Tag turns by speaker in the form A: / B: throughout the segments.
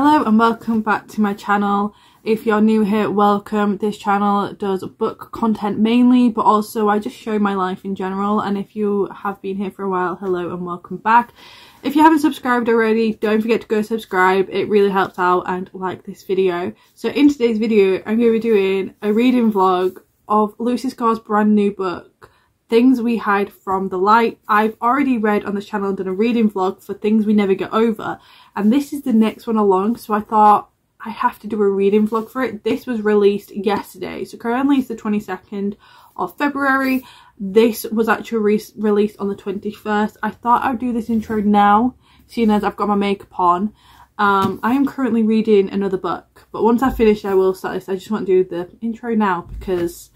A: Hello and welcome back to my channel. If you're new here, welcome. This channel does book content mainly, but also I just show my life in general. And if you have been here for a while, hello and welcome back. If you haven't subscribed already, don't forget to go subscribe. It really helps out and like this video. So in today's video, I'm going to be doing a reading vlog of Lucy Score's brand new book, Things We Hide from the Light. I've already read on this channel and done a reading vlog for Things We Never Get Over and this is the next one along so I thought I have to do a reading vlog for it. This was released yesterday so currently it's the 22nd of February. This was actually re released on the 21st. I thought I'd do this intro now seeing as I've got my makeup on. Um, I am currently reading another book but once I finish I will start this. I just want to do the intro now because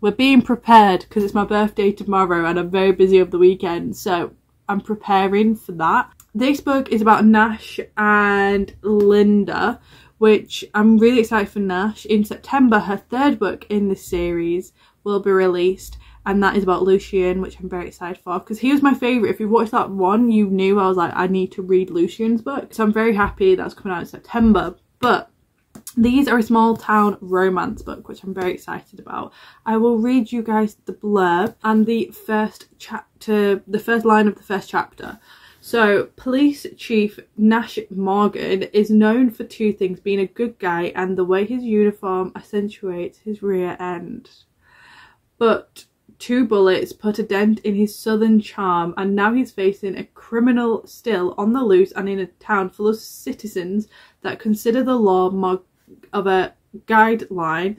A: we're being prepared because it's my birthday tomorrow and I'm very busy over the weekend so I'm preparing for that. This book is about Nash and Lina, which I'm really excited for Nash. In September, her third book in this series will be released, and that is about Lucian, which I'm very excited for because he was my favourite. If you watched that one, you knew I was like, I need to read Lucian's book. So I'm very happy that's coming out in September. But these are a small town romance book, which I'm very excited about. I will read you guys the blurb and the first chapter, the first line of the first chapter. So, Police Chief Nash Morgan is known for two things being a good guy and the way his uniform accentuates his rear end. But two bullets put a dent in his southern charm, and now he's facing a criminal still on the loose and in a town full of citizens that consider the law more of a guideline.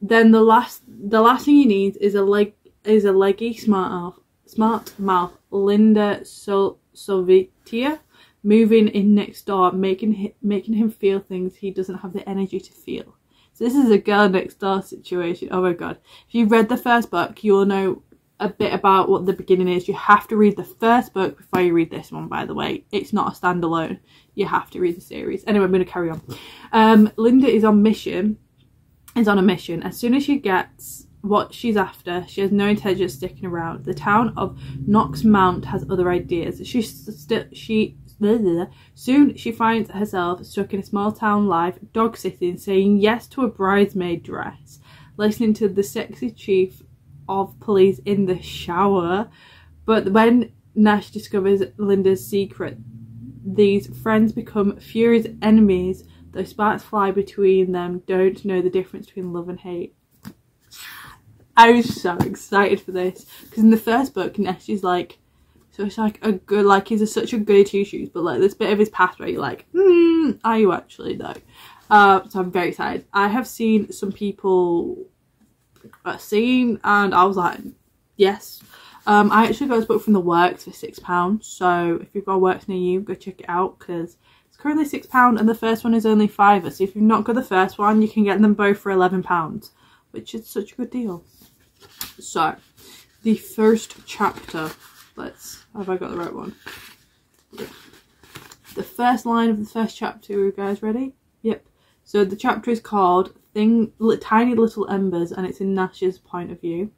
A: Then the last the last thing he needs is a leg is a leggy smart mouth smart mouth Lina Sol Sovitia moving in next door, making him, making him feel things he doesn't have the energy to feel. So this is a girl next door situation. Oh my god. If you've read the first book, you'll know a bit about what the beginning is. You have to read the first book before you read this one, by the way. It's not a standalone. You have to read the series. Anyway, I'm going to carry on. Um, Lina is on mission, is on a mission. As soon as she gets what she's after. She has no intention of sticking around. The town of Knockemout has other ideas. She st- she soon she finds herself stuck in a small town life, dog sitting, saying yes to a bridesmaid dress, listening to the sexy chief of police in the shower. But when Nash discovers Lina's secret, these friends become furious enemies. Though sparks fly between them, don't know the difference between love and hate. I was so excited for this because in the first book, Nash is like, so it's like a good, like he's a, such a good two shoes, but like this bit of his past where you're like, hmm, are you actually though? Uh, so I'm very excited. I have seen some people uh, seen and I was like, yes. Um, I actually got this book from the Works for six pounds. So if you've got Works near you, go check it out because it's currently six pound and the first one is only five. So if you've not got the first one, you can get them both for eleven pounds, which is such a good deal. So, the first chapter. Let's, have I got the right one? The first line of the first chapter, are you guys ready? Yep. So the chapter is called Thing, Tiny Little Embers and it's in Nash's point of view.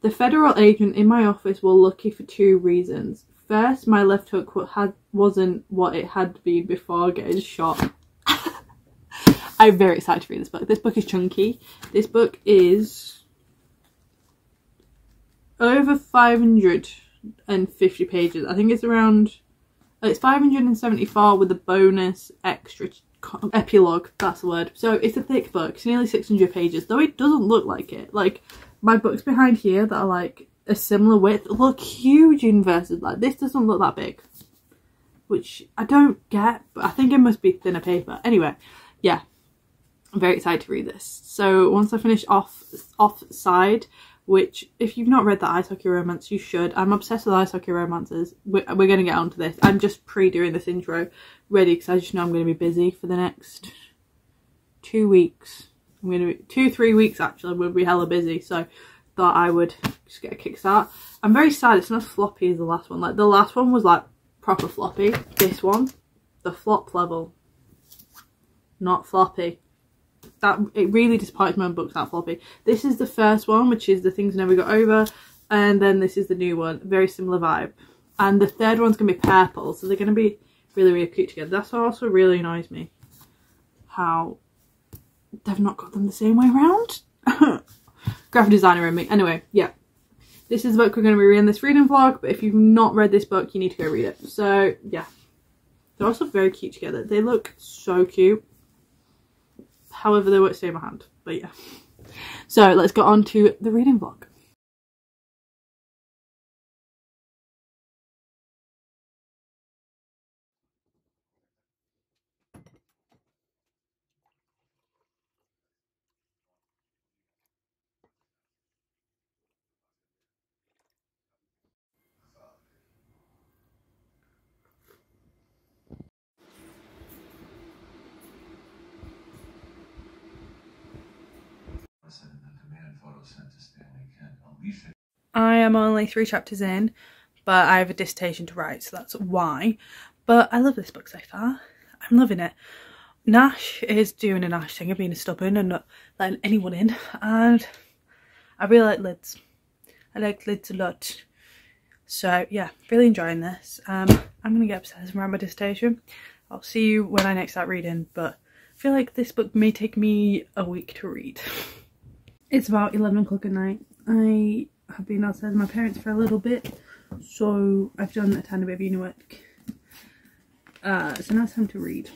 A: The federal agent in my office were lucky for two reasons. First, my left hook had, wasn't what it had been before getting shot. I'm very excited to read this book. This book is chunky. This book is over 550 pages. I think it's around, it's 574 with a bonus extra epilogue, that's the word. So it's a thick book, it's nearly 600 pages, though it doesn't look like it. Like, my books behind here that are like a similar width look huge in versus like this doesn't look that big. Which I don't get, but I think it must be thinner paper. Anyway, yeah, I'm very excited to read this. So once I finish off off side, which if you've not read the ice hockey romance you should. I'm obsessed with ice hockey romances. We're, we're going to get onto this. I'm just pre-doing this intro ready because i just know i'm going to be busy for the next two weeks. I'm going to be two three weeks actually we'll be hella busy so thought i would just get a kickstart. I'm very sad it's not as floppy as the last one. Like the last one was like proper floppy. This one the flop level not floppy that it really disappoints me when books aren't floppy. This is the first one, which is the things never got over, and then this is the new one, very similar vibe. And the third one's gonna be purple, so they're gonna be really, really cute together. That's also really annoys me. How they've not got them the same way around. Graphic designer in me. Anyway, yeah. This is the book we're going to be reading this reading vlog, but if you've not read this book, you need to go read it. So, yeah. They're also very cute together. They look so cute. However, they won't stay in my hand. But yeah. So, let's get on to the reading vlog. I am only three chapters in, but I have a dissertation to write, so that's why. But I love this book so far. I'm loving it. Nash is doing a Nash thing of being a stubborn and not letting anyone in, and I really like lids. I like lids a lot. So yeah, really enjoying this. Um, I'm gonna get upstairs and write my dissertation. I'll see you when I next start reading, but I feel like this book may take me a week to read. It's about 11 o'clock at night. I have been outside with my parents for a little bit, so I've done a tiny bit of uni work. Uh, so now it's time to read,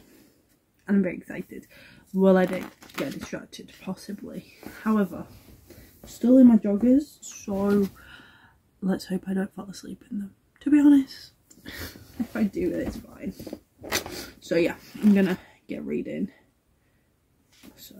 A: and I'm very excited. Will I don't get distracted? Possibly. However, still in my joggers, so let's hope I don't fall asleep in them. To be honest, if I do, it's fine. So yeah, I'm gonna get reading. So.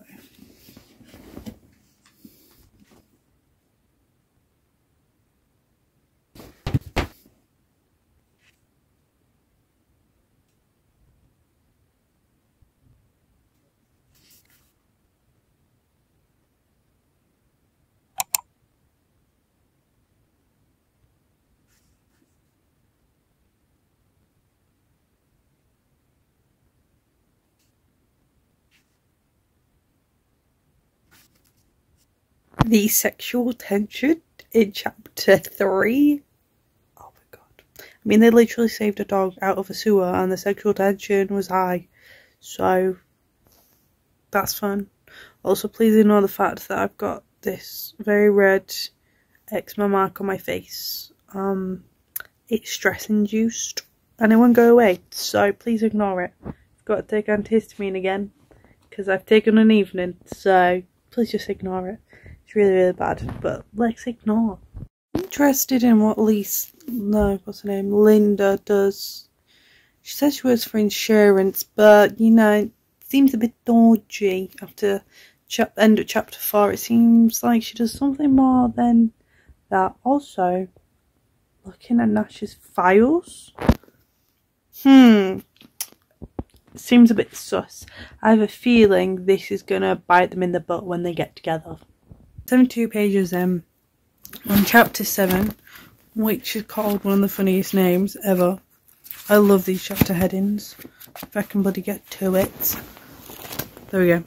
A: The sexual tension in chapter three. Oh my god. I mean, they literally saved a dog out of a sewer and the sexual tension was high. So, that's fun. Also, please ignore the fact that I've got this very red eczema mark on my face. Um, it's stress induced and it won't go away. So, please ignore it. I've got to take antihistamine again because I've taken an evening. So, please just ignore it. It's really, really bad, but let's ignore. Interested in what Lisa, no, what's her name, Linda does. She says she works for insurance, but you know, it seems a bit dodgy after chap end of chapter four. It seems like she does something more than that. Also, looking at Nash's files. Hmm. Seems a bit sus. I have a feeling this is gonna bite them in the butt when they get together. 72 pages in on chapter 7 which is called one of the funniest names ever. I love these chapter headings. If I can bloody get to it. There we go.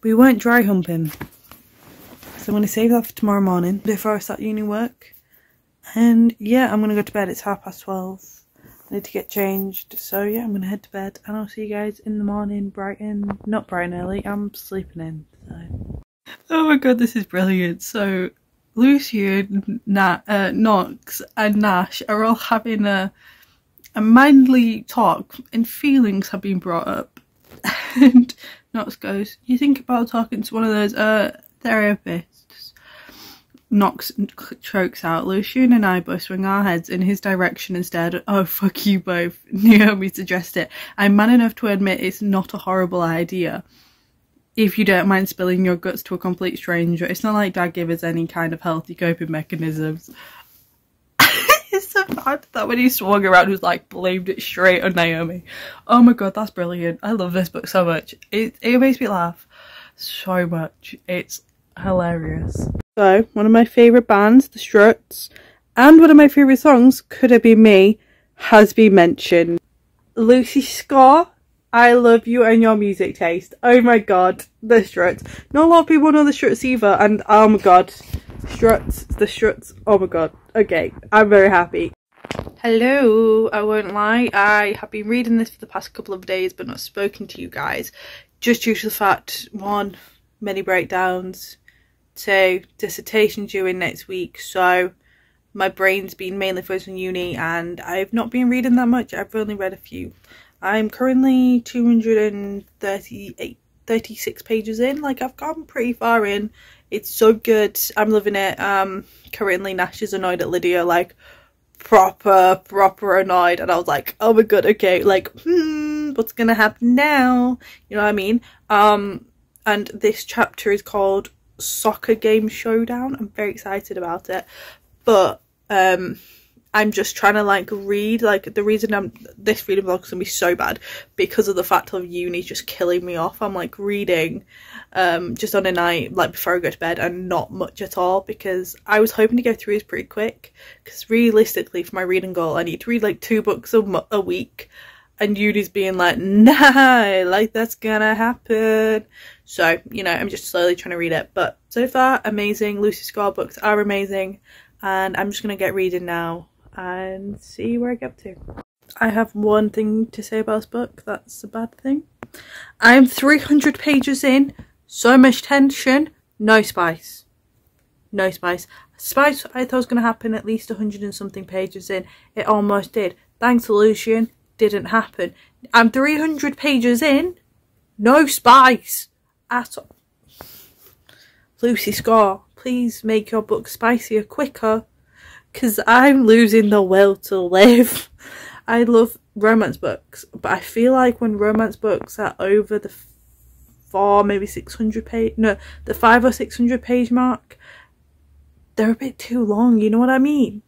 A: We weren't dry humping. So I'm going to save that for tomorrow morning before I start uni work. And yeah, I'm going to go to bed. It's half past 12. I need to get changed. So yeah, I'm going to head to bed. And I'll see you guys in the morning, bright and... Not bright and early. I'm sleeping in. Oh my god, this is brilliant. So, Lucian, Na- uh, Knox, and Nash are all having a a manly talk, and feelings have been brought up. and Knox goes, "You think about talking to one of those uh therapists?" Knox chokes out. Lucian and I both swing our heads in his direction instead. Oh, fuck you both. Naomi suggests it. I'm man enough to admit it's not a horrible idea if you don't mind spilling your guts to a complete stranger. It's not like Dad gave us any kind of healthy coping mechanisms. it's so bad that when he swung around, he was like blamed it straight on Naomi. Oh my god, that's brilliant. I love this book so much. It, it makes me laugh so much. It's hilarious. So, one of my favourite bands, The Struts, and one of my favourite songs, Could It Be Me, has been mentioned. Lucy Score I love you and your music taste. Oh my god, the struts. Not a lot of people know the struts either, and oh my god, struts, the struts, oh my god. Okay, I'm very happy. Hello, I won't lie, I have been reading this for the past couple of days but not spoken to you guys just due to the fact, one, many breakdowns, two, dissertation due in next week so my brain's been mainly focused on uni and I've not been reading that much, I've only read a few. I'm currently 238, 36 pages in, like I've gone pretty far in. It's so good, I'm loving it. Um, currently Nash is annoyed at Lydia like proper, proper annoyed. And I was like, oh my god, okay, like, hmm, what's gonna happen now? You know what I mean? Um, and this chapter is called Soccer Game Showdown. I'm very excited about it. But, um, I'm just trying to like read like the reason I'm this reading vlog is gonna be so bad because of the fact of uni just killing me off. I'm like reading um just on a night like before I go to bed and not much at all because I was hoping to go through this pretty quick because realistically for my reading goal I need to read like two books a, a week and uni's being like nah like that's gonna happen. So you know I'm just slowly trying to read it but so far amazing. Lucy Score books are amazing and I'm just gonna get reading now and see where I get to. I have one thing to say about this book, that's a bad thing. I'm 300 pages in, so much tension, no spice. No spice. Spice I thought was going to happen at least 100 and something pages in. It almost did. Thanks Lucian, didn't happen. I'm 300 pages in, no spice at all. Lucy Score, please make your book spicier quicker because I'm losing the will to live. I love romance books, but I feel like when romance books are over the four, maybe 600 page, no, the five or 600 page mark, they're a bit too long, you know what I mean?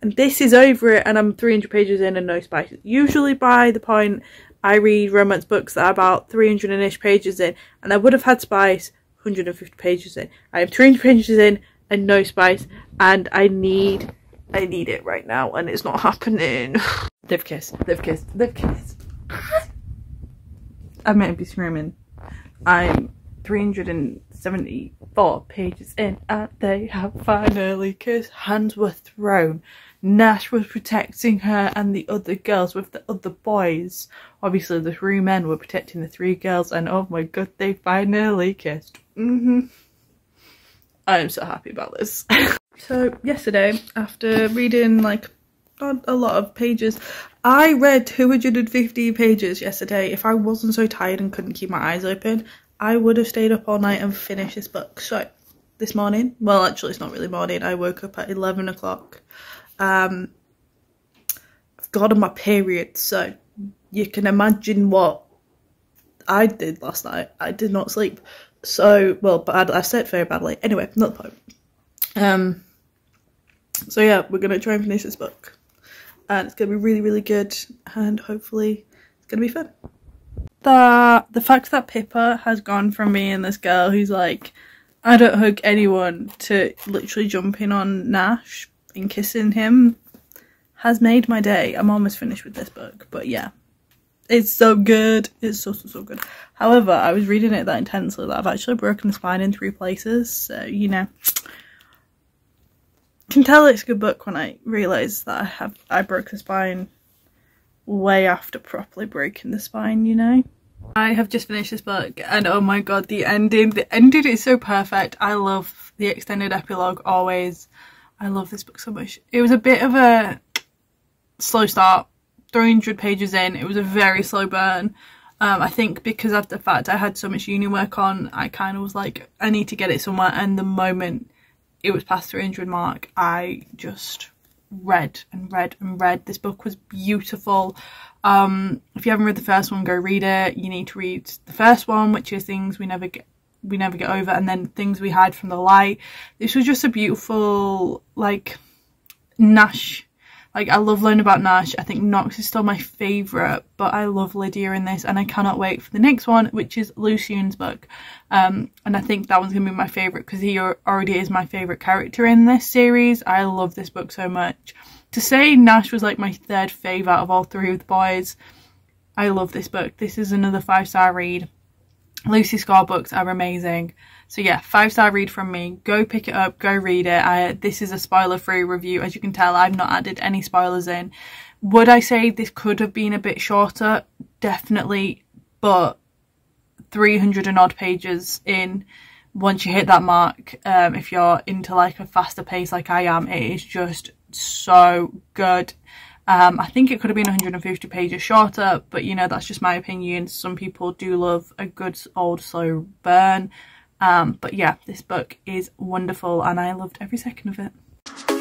A: And this is over it, and I'm 300 pages in and no spices. Usually by the point I read romance books that are about 300 ish pages in, and I would have had spice 150 pages in. I am 300 pages in and no spice and I need I need it right now and it's not happening. they've kissed, they've kissed, they've kissed. I might be screaming. I'm 374 pages in and they have finally kissed. Hands were thrown. Nash was protecting her and the other girls with the other boys. Obviously the three men were protecting the three girls and oh my god they finally kissed. Mm hmm I am so happy about this. so yesterday, after reading like not a lot of pages, I read 250 pages yesterday. If I wasn't so tired and couldn't keep my eyes open, I would have stayed up all night and finished this book. So this morning, well actually it's not really morning, I woke up at 11 o'clock. Um, I've got on my period, so you can imagine what I did last night. I did not sleep. So, well, bad. I said very badly. Anyway, not the point. Um, so yeah, we're gonna try and finish this book, and it's gonna be really, really good, and hopefully, it's gonna be fun. The the fact that Pippa has gone from me and this girl who's like, I don't hug anyone, to literally jumping on Nash and kissing him, has made my day. I'm almost finished with this book, but yeah, it's so good. It's so, so, so good. However, I was reading it that intensely that I've actually broken the spine in three places. So, you know, can tell it's a good book when I realise that I have I broke the spine way after properly breaking the spine, you know. I have just finished this book and oh my god, the ending, the ending is so perfect. I love the extended epilogue always. I love this book so much. It was a bit of a slow start 300 pages in. It was a very slow burn. Um, I think because of the fact I had so much uni work on, I kind of was like, I need to get it somewhere. And the moment it was past 300 mark, I just read and read and read. This book was beautiful. Um, if you haven't read the first one, go read it. You need to read the first one, which is Things We Never Get we never get over and then things we hide from the light this was just a beautiful like nash like, I love learning about Nash. I think Knox is still my favourite, but I love Lydia in this, and I cannot wait for the next one, which is Lucian's book. Um, and I think that one's going to be my favourite because he already is my favourite character in this series. I love this book so much. To say Nash was like my third favourite out of all three of the boys, I love this book. This is another five star read. Lucy Score books are amazing. So yeah, five star read from me. Go pick it up, go read it. I, this is a spoiler free review. As you can tell, I've not added any spoilers in. Would I say this could have been a bit shorter? Definitely, but 300 and odd pages in, once you hit that mark, um, if you're into like a faster pace like I am, it is just so good. Um, I think it could have been 150 pages shorter, but you know, that's just my opinion. Some people do love a good old slow burn. Um, but yeah, this book is wonderful and I loved every second of it.